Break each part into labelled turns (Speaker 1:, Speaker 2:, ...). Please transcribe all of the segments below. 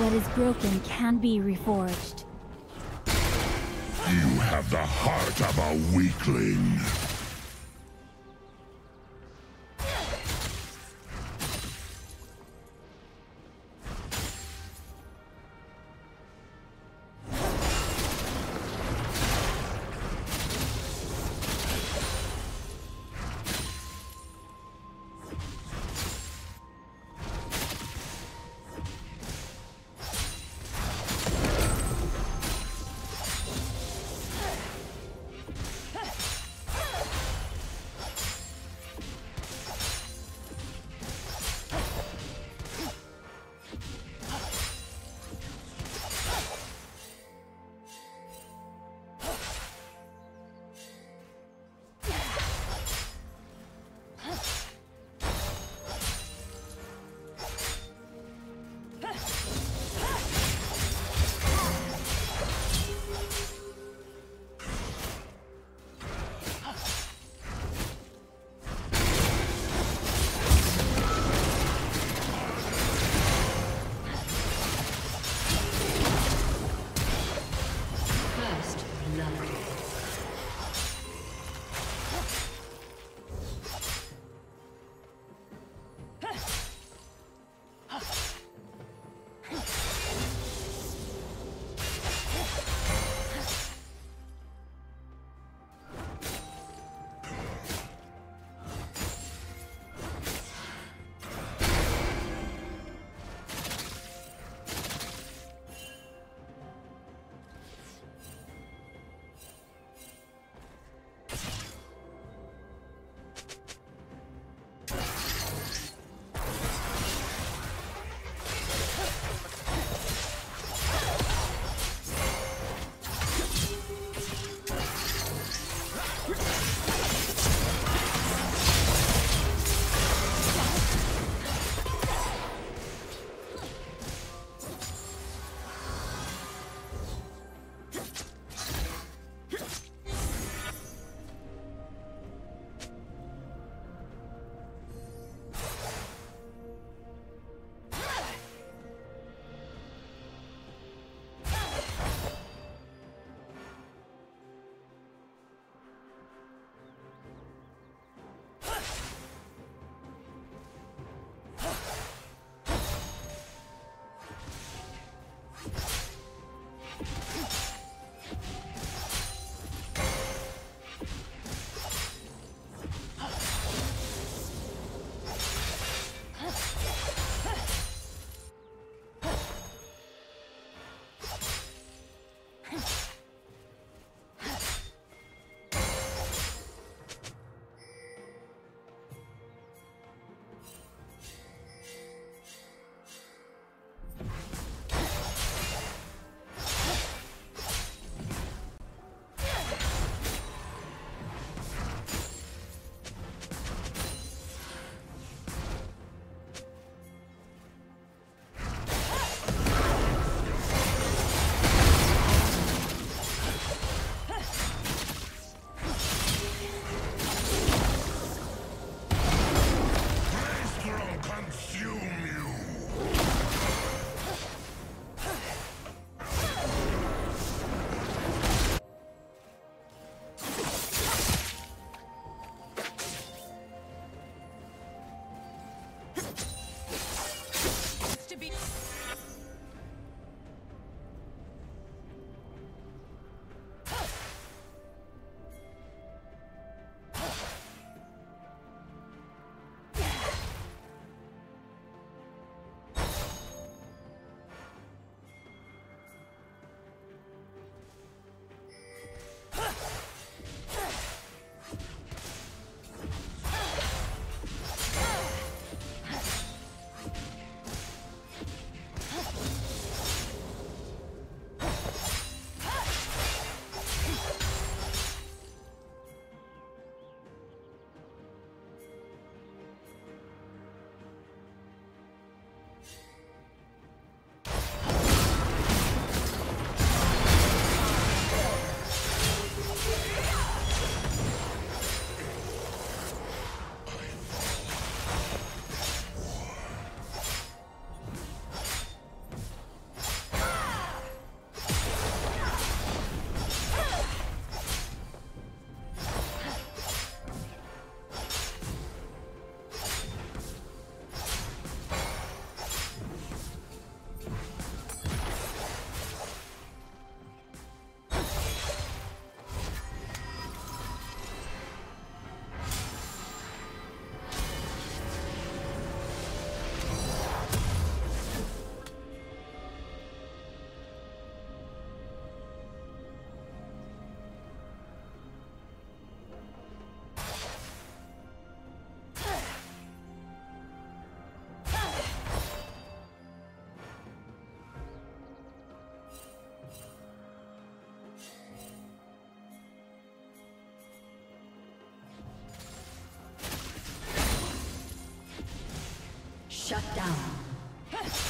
Speaker 1: What is broken can be reforged.
Speaker 2: You have the heart of a weakling.
Speaker 3: Shut down.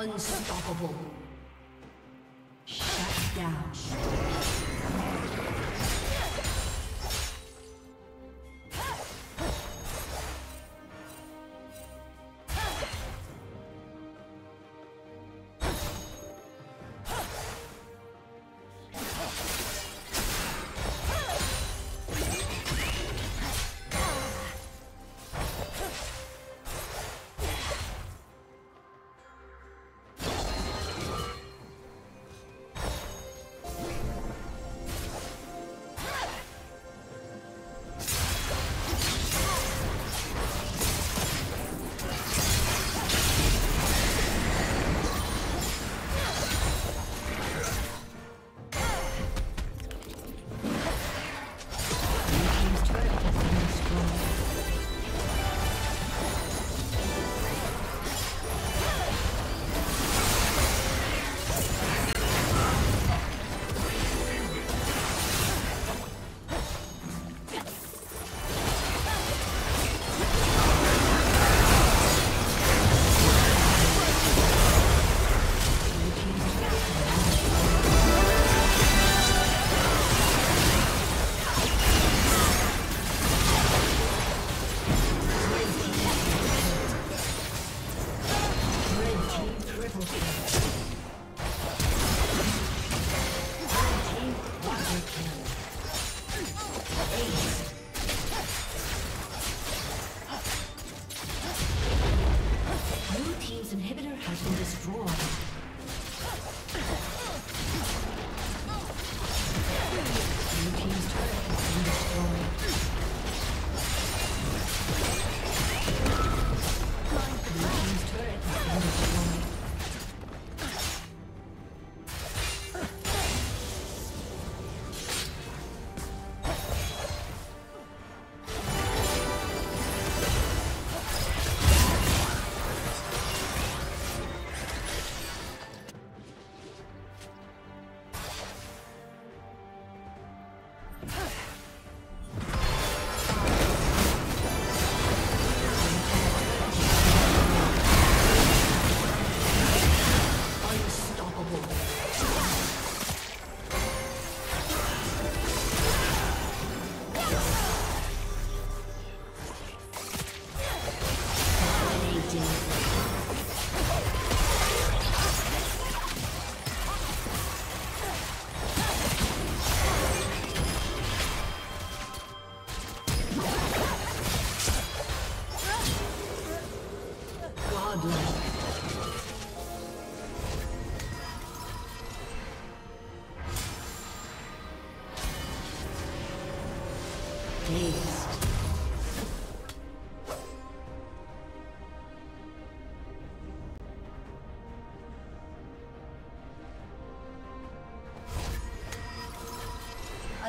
Speaker 3: Unstoppable. Ace. A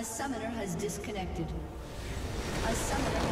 Speaker 3: summoner has disconnected. A summoner.